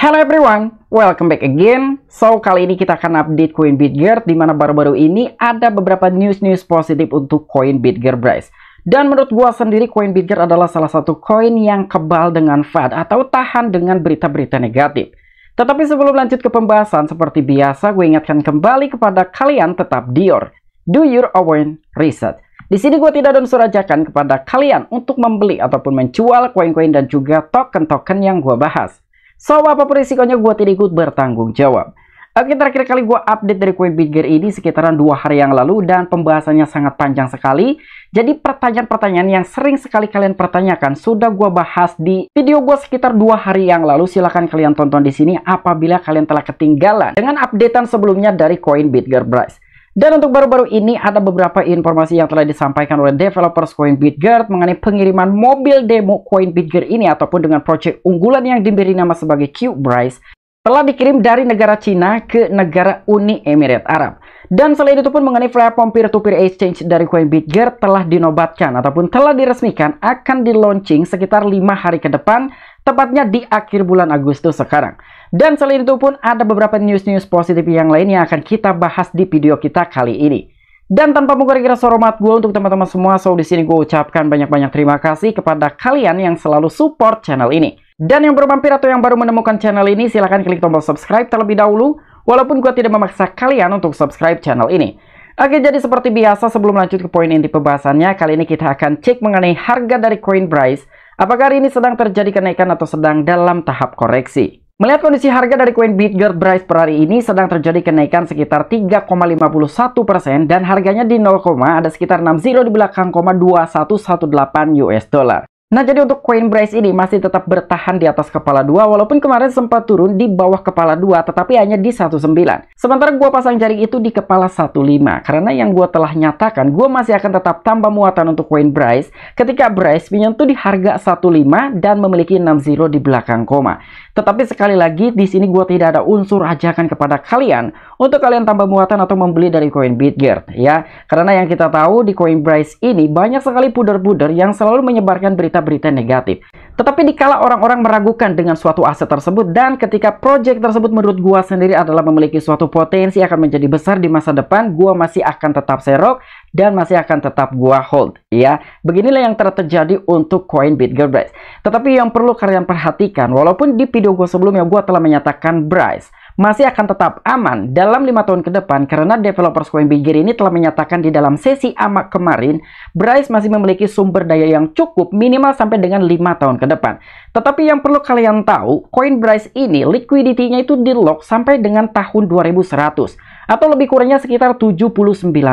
Hello everyone, welcome back again. So, kali ini kita akan update koin BitGert di mana baru-baru ini ada beberapa news-news positif untuk koin BitGert Bryce. Dan menurut gua sendiri koin BitGert adalah salah satu koin yang kebal dengan FAD atau tahan dengan berita-berita negatif. Tetapi sebelum lanjut ke pembahasan, seperti biasa gue ingatkan kembali kepada kalian tetap Dior. Do your own research. Di sini gue tidak ada unsur ajakan kepada kalian untuk membeli ataupun menjual koin-koin dan juga token-token yang gue bahas. So, apa pun risikonya gue tidak ikut bertanggung jawab. Oke, terakhir kali gue update dari koin Bitger ini sekitaran dua hari yang lalu dan pembahasannya sangat panjang sekali. Jadi pertanyaan-pertanyaan yang sering sekali kalian pertanyakan sudah gue bahas di video gue sekitar dua hari yang lalu. Silahkan kalian tonton di sini apabila kalian telah ketinggalan dengan updatean sebelumnya dari koin Bitger Bryce. Dan untuk baru-baru ini ada beberapa informasi yang telah disampaikan oleh developers Coin BitGert mengenai pengiriman mobil demo Coin BitGert ini ataupun dengan proyek unggulan yang diberi nama sebagai Bryce telah dikirim dari negara Cina ke negara Uni Emirat Arab. Dan selain itu pun mengenai platform peer-to-peer -peer exchange dari Coin BitGert telah dinobatkan ataupun telah diresmikan akan di launching sekitar lima hari ke depan tepatnya di akhir bulan Agustus sekarang. Dan selain itu pun ada beberapa news-news positif yang lain yang akan kita bahas di video kita kali ini. Dan tanpa mengurangi rasa hormat gue untuk teman-teman semua, so di sini gue ucapkan banyak-banyak terima kasih kepada kalian yang selalu support channel ini. Dan yang baru mampir atau yang baru menemukan channel ini, silahkan klik tombol subscribe terlebih dahulu, walaupun gue tidak memaksa kalian untuk subscribe channel ini. Oke, jadi seperti biasa sebelum lanjut ke poin inti pembahasannya, kali ini kita akan cek mengenai harga dari Coin Bryce. Apakah hari ini sedang terjadi kenaikan atau sedang dalam tahap koreksi? Melihat kondisi harga dari koin BitGert Bryce per hari ini sedang terjadi kenaikan sekitar 3,51% dan harganya di 0, ada sekitar 60 di belakang, 2118 US dollar. Nah, jadi untuk koin Bryce ini masih tetap bertahan di atas kepala dua, walaupun kemarin sempat turun di bawah kepala dua, tetapi hanya di 19. Sementara gua pasang jaring itu di kepala 15, karena yang gua telah nyatakan, gua masih akan tetap tambah muatan untuk koin Bryce ketika Bryce menyentuh di harga 15 dan memiliki 60 di belakang koma. Tetapi sekali lagi, di sini gua tidak ada unsur ajakan kepada kalian untuk kalian tambah muatan atau membeli dari koin BitGert, ya. Karena yang kita tahu di koin Bryce ini banyak sekali puder-puder yang selalu menyebarkan berita berita negatif. Tetapi dikala orang-orang meragukan dengan suatu aset tersebut dan ketika project tersebut menurut gua sendiri adalah memiliki suatu potensi akan menjadi besar di masa depan, gua masih akan tetap serok dan masih akan tetap gua hold ya. Beginilah yang terjadi untuk koin BitGer Tetapi yang perlu kalian perhatikan walaupun di video gua sebelumnya gua telah menyatakan Bryce masih akan tetap aman dalam lima tahun ke depan karena developers Coinbigger ini telah menyatakan di dalam sesi amak kemarin, Bryce masih memiliki sumber daya yang cukup minimal sampai dengan lima tahun ke depan. Tetapi yang perlu kalian tahu, Coin Bryce ini liquidity-nya itu di lock sampai dengan tahun 2100 atau lebih kurangnya sekitar 79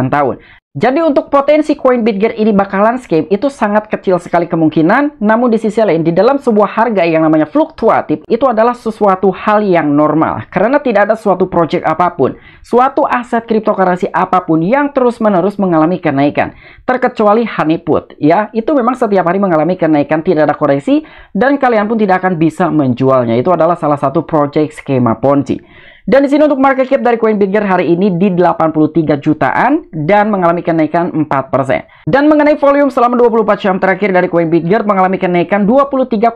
tahun. Jadi untuk potensi koin BitGet ini bakalan scam itu sangat kecil sekali kemungkinan, namun di sisi lain di dalam sebuah harga yang namanya fluktuatif itu adalah sesuatu hal yang normal karena tidak ada suatu project apa pun, suatu aset cryptocurrency apa pun yang terus-menerus mengalami kenaikan, terkecuali honeypot ya, itu memang setiap hari mengalami kenaikan tidak ada koreksi dan kalian pun tidak akan bisa menjualnya. Itu adalah salah satu project skema Ponzi. Dan di sini untuk market cap dari Coin BitGet hari ini di 83 jutaan dan mengalami kenaikan 4%. Dan mengenai volume selama 24 jam terakhir dari Coin BitGet mengalami kenaikan 23,17%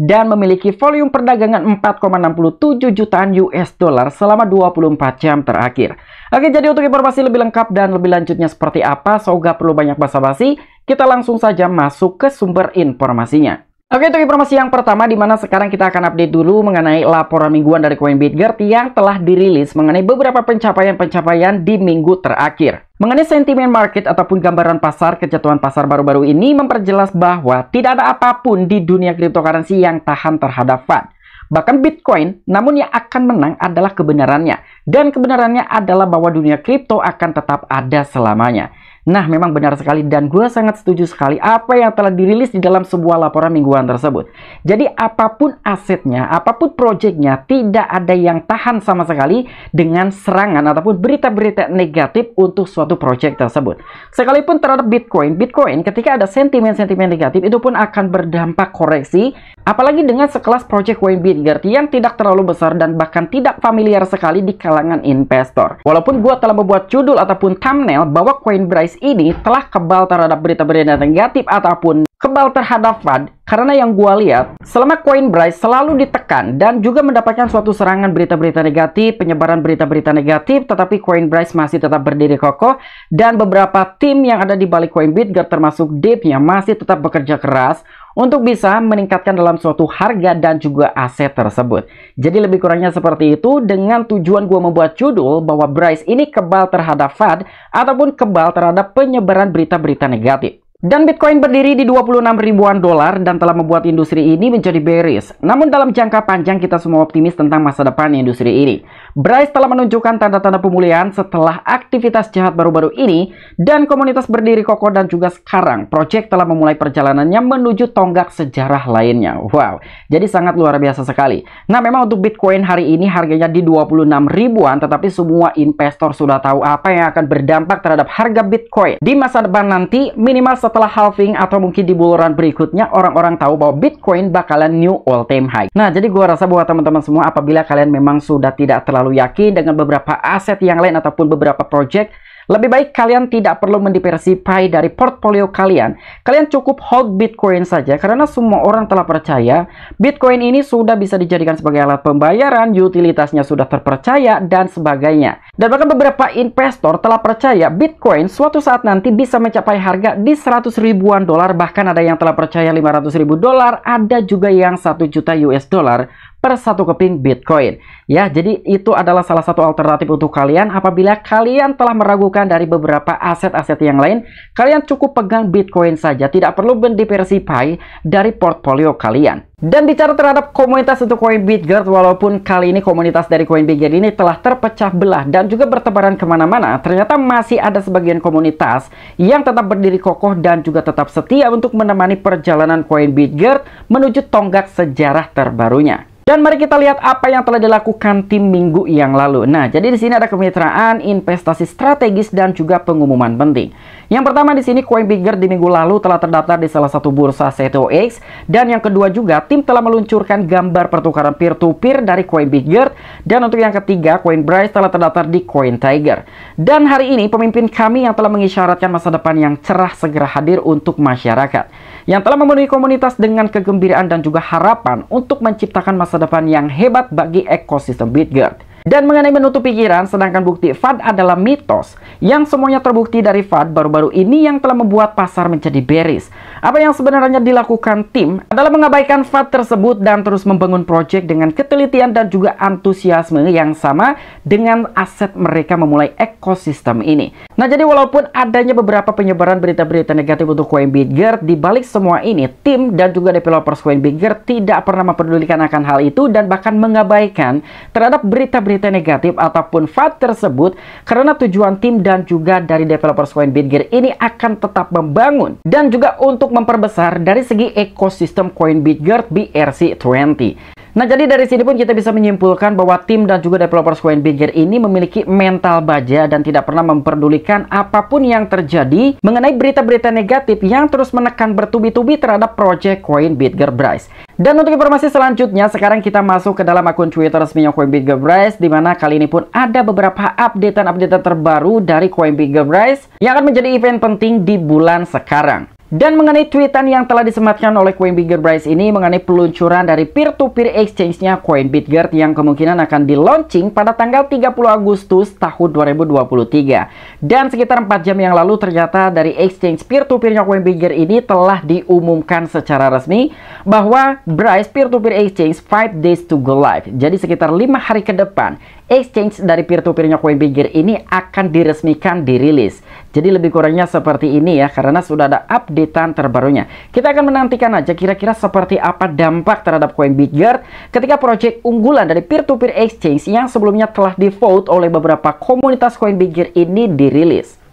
dan memiliki volume perdagangan 4,67 jutaan US dollar selama 24 jam terakhir. Oke, jadi untuk informasi lebih lengkap dan lebih lanjutnya seperti apa, so gak perlu banyak basa-basi, kita langsung saja masuk ke sumber informasinya. Oke, untuk informasi yang pertama, di mana sekarang kita akan update dulu mengenai laporan mingguan dari Coinbitgert yang telah dirilis mengenai beberapa pencapaian-pencapaian di minggu terakhir. Mengenai sentimen market ataupun gambaran pasar, kejatuhan pasar baru-baru ini memperjelas bahwa tidak ada apa pun di dunia cryptocurrency yang tahan terhadap FUD. Bahkan Bitcoin, namun yang akan menang adalah kebenarannya. Dan kebenarannya adalah bahwa dunia kripto akan tetap ada selamanya. Nah, memang benar sekali dan gue sangat setuju sekali apa yang telah dirilis di dalam sebuah laporan mingguan tersebut. Jadi apa pun asetnya, apa pun proyeknya, tidak ada yang tahan sama sekali dengan serangan ataupun berita-berita negatif untuk suatu proyek tersebut. Sekalipun terhadap Bitcoin, Bitcoin ketika ada sentimen-sentimen negatif itu pun akan berdampak koreksi apalagi dengan sekelas proyek Coinbitgert yang tidak terlalu besar dan bahkan tidak familiar sekali di kalangan investor. Walaupun gue telah membuat judul ataupun thumbnail bahwa Coinbase ini telah kebal terhadap berita-berita negatif ataupun kebal terhadap FUD karena yang gue lihat selama Coinbase selalu ditekan dan juga mendapatkan suatu serangan berita-berita negatif, penyebaran berita-berita negatif, tetapi Coinbase masih tetap berdiri kokoh dan beberapa tim yang ada di balik Coinbit termasuk Deep-nya masih tetap bekerja keras untuk bisa meningkatkan dalam suatu harga dan juga aset tersebut. Jadi lebih kurangnya seperti itu dengan tujuan gue membuat judul bahwa Bryce ini kebal terhadap FUD ataupun kebal terhadap penyebaran berita-berita negatif. Dan Bitcoin berdiri di 26 ribuan dolar dan telah membuat industri ini menjadi bearish. Namun dalam jangka panjang kita semua optimis tentang masa depan industri ini. Bryce telah menunjukkan tanda-tanda pemulihan setelah aktivitas jahat baru-baru ini dan komunitas berdiri kokoh dan juga sekarang project telah memulai perjalanannya menuju tonggak sejarah lainnya. Wow, jadi sangat luar biasa sekali. Nah memang untuk Bitcoin hari ini harganya di 26 ribuan tetapi semua investor sudah tahu apa yang akan berdampak terhadap harga Bitcoin di masa depan nanti minimal setelah halving atau mungkin di buluran berikutnya orang-orang tahu bahwa Bitcoin bakalan new all time high. Nah, jadi gua rasa buat teman-teman semua apabila kalian memang sudah tidak terlalu yakin dengan beberapa aset yang lain ataupun beberapa project lebih baik kalian tidak perlu mendiversify dari portfolio kalian. Kalian cukup hold Bitcoin saja karena semua orang telah percaya Bitcoin ini sudah bisa dijadikan sebagai alat pembayaran, utilitasnya sudah terpercaya dan sebagainya. Dan bahkan beberapa investor telah percaya Bitcoin suatu saat nanti bisa mencapai harga di 100 ribuan dolar bahkan ada yang telah percaya 500 ribu dolar, ada juga yang 1 juta US dollar per satu keping Bitcoin. Ya, jadi itu adalah salah satu alternatif untuk kalian apabila kalian telah meragukan dari beberapa aset-aset yang lain, kalian cukup pegang Bitcoin saja, tidak perlu mendiversify dari portfolio kalian. Dan bicara terhadap komunitas untuk CoinBitGuard, walaupun kali ini komunitas dari CoinBitGuard ini telah terpecah belah dan juga bertebaran ke mana-mana, ternyata masih ada sebagian komunitas yang tetap berdiri kokoh dan juga tetap setia untuk menemani perjalanan CoinBitGuard menuju tonggak sejarah terbarunya. Dan mari kita lihat apa yang telah dilakukan tim minggu yang lalu. Nah, jadi di sini ada kemitraan, investasi strategis dan juga pengumuman penting. Yang pertama di sini Coinbigger di minggu lalu telah terdaftar di salah satu bursa CTOX dan yang kedua juga tim telah meluncurkan gambar pertukaran peer-to-peer -peer dari Coinbigger dan untuk yang ketiga Coinbase telah terdaftar di CoinTiger. Dan hari ini pemimpin kami yang telah mengisyaratkan masa depan yang cerah segera hadir untuk masyarakat yang telah memenuhi komunitas dengan kegembiraan dan juga harapan untuk menciptakan masa masa depan yang hebat bagi ekosistem Bitgert. Dan mengenai menutup pikiran, sedangkan bukti FUD adalah mitos yang semuanya terbukti dari FUD baru-baru ini yang telah membuat pasar menjadi bearish. Apa yang sebenarnya dilakukan tim adalah mengabaikan FUD tersebut dan terus membangun project dengan ketelitian dan juga antusiasme yang sama dengan aset mereka memulai ekosistem ini. Nah, jadi walaupun adanya beberapa penyebaran berita-berita negatif untuk CoinBitGert, di balik semua ini, tim dan juga developers CoinBitGert tidak pernah memperdulikan akan hal itu dan bahkan mengabaikan terhadap berita-berita berita negatif ataupun FAT tersebut karena tujuan tim dan juga dari developers CoinBitGear ini akan tetap membangun dan juga untuk memperbesar dari segi ekosistem CoinBitGear BRC20. Nah, jadi dari sini pun kita bisa menyimpulkan bahwa tim dan juga developers CoinBitGear ini memiliki mental baja dan tidak pernah memperdulikan apa pun yang terjadi mengenai berita-berita negatif yang terus menekan bertubi-tubi terhadap project CoinBitGear Bryce. Dan untuk informasi selanjutnya, sekarang kita masuk ke dalam akun Twitter resminya CoinBitGear Bryce, di mana kali ini pun ada beberapa updatean-updatean terbaru dari CoinBitGear Bryce yang akan menjadi event penting di bulan sekarang. Dan mengenai tweetan yang telah disematkan oleh Coinbitger Bryce ini mengenai peluncuran dari peer-to-peer -peer exchange-nya Coinbitger yang kemungkinan akan di-launching pada tanggal 30 Agustus tahun 2023. Dan sekitar 4 jam yang lalu ternyata dari exchange peer-to-peer-nya Coinbitger ini telah diumumkan secara resmi bahwa Bryce peer-to-peer -peer exchange 5 days to go live. Jadi sekitar 5 hari ke depan exchange dari peer-to-peernya Coinbigger ini akan diresmikan dirilis. Jadi lebih kurangnya seperti ini ya, karena sudah ada updatean terbarunya. Kita akan menantikan aja kira-kira seperti apa dampak terhadap Coinbigger ketika project unggulan dari peer-to-peer -peer exchange yang sebelumnya telah di-vote oleh beberapa komunitas Coinbigger ini dirilis.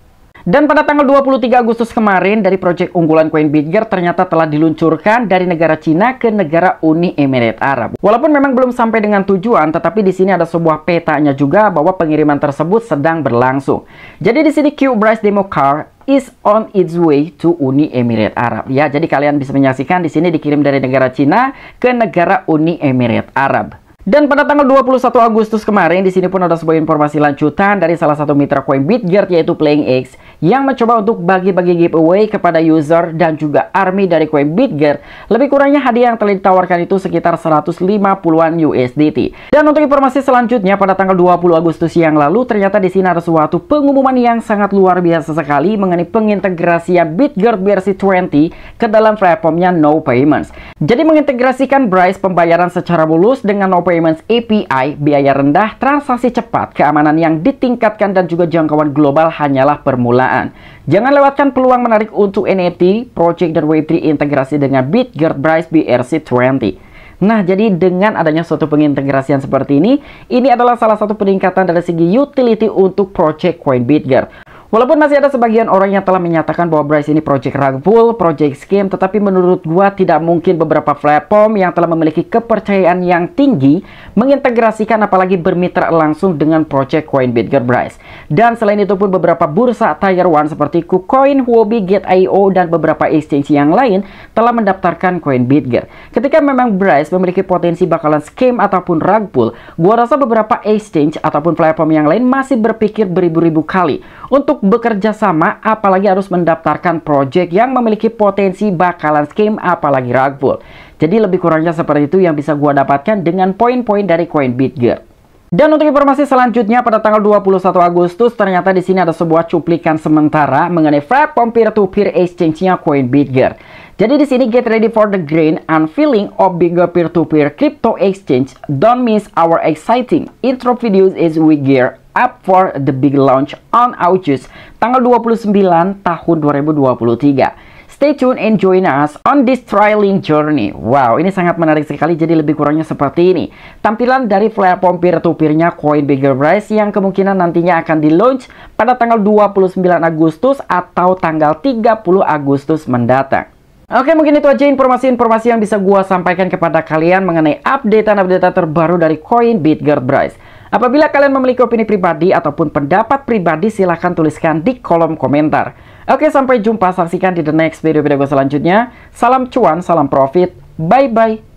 Dan pada tanggal 23 Agustus kemarin dari proyek unggulan CoinBitGer ternyata telah diluncurkan dari negara Cina ke negara Uni Emirat Arab. Walaupun memang belum sampai dengan tujuan, tetapi di sini ada sebuah petanya juga bahwa pengiriman tersebut sedang berlangsung. Jadi di sini Qbryce Demo Car is on its way to Uni Emirat Arab. Ya, jadi kalian bisa menyaksikan di sini dikirim dari negara Cina ke negara Uni Emirat Arab. Dan pada tanggal 21 Agustus kemarin, di sini pun ada sebuah informasi lanjutan dari salah satu mitra koin BitGert yaitu PlayingX yang mencoba untuk bagi-bagi giveaway kepada user dan juga army dari koin BitGert. Lebih kurangnya hadiah yang telah ditawarkan itu sekitar 150-an USDT. Dan untuk informasi selanjutnya pada tanggal 20 Agustus yang lalu, ternyata di sini ada suatu pengumuman yang sangat luar biasa sekali mengenai pengintegrasian BitGert versi 20 ke dalam platformnya No Payments. Jadi mengintegrasikan Bryce pembayaran secara mulus dengan No Payments Payments API, biaya rendah, transaksi cepat, keamanan yang ditingkatkan dan juga jangkauan global hanyalah permulaan. Jangan lewatkan peluang menarik untuk NFT, Project dan Web3 integrasi dengan BitGert Bryce BRC20. Nah, jadi dengan adanya suatu pengintegrasian seperti ini, ini adalah salah satu peningkatan dari segi utility untuk project Coin BitGert. Walaupun masih ada sebagian orang yang telah menyatakan bahwa Bryce ini project rug pull, project scam, tetapi menurut gua tidak mungkin beberapa platform yang telah memiliki kepercayaan yang tinggi mengintegrasikan apalagi bermitra langsung dengan project Coinbit Bryce. Dan selain itu pun beberapa bursa tier 1 seperti KuCoin, Huobi, Get.io, dan beberapa exchange yang lain telah mendaftarkan Coinbit Ketika memang Bryce memiliki potensi bakalan scam ataupun rug pull, gua rasa beberapa exchange ataupun platform yang lain masih berpikir beribu-ribu kali untuk bekerja sama apalagi harus mendaftarkan project yang memiliki potensi bakalan scam apalagi rug. Jadi lebih kurangnya seperti itu yang bisa gua dapatkan dengan poin-poin dari CoinBitGer. Dan untuk informasi selanjutnya pada tanggal 21 Agustus ternyata di sini ada sebuah cuplikan sementara mengenai platform peer-to-peer exchange-nya CoinBitGer. Jadi di sini get ready for the grand unveiling of bigger peer-to-peer -peer crypto exchange. Don't miss our exciting intro videos as we gear up for the big launch on August tanggal 29 tahun 2023. Stay tuned and join us on this trialing journey. Wow, ini sangat menarik sekali. Jadi lebih kurangnya seperti ini. Tampilan dari platform peer-to-peer-nya Coin Bigger Price yang kemungkinan nantinya akan di-launch pada tanggal 29 Agustus atau tanggal 30 Agustus mendatang. Oke, mungkin itu aja informasi-informasi yang bisa gua sampaikan kepada kalian mengenai update-update terbaru dari Coin Bitgert Bryce. Apabila kalian memiliki opini pribadi ataupun pendapat pribadi, silahkan tuliskan di kolom komentar. Oke, sampai jumpa. Saksikan di the next video-video selanjutnya. Salam cuan, salam profit. Bye-bye.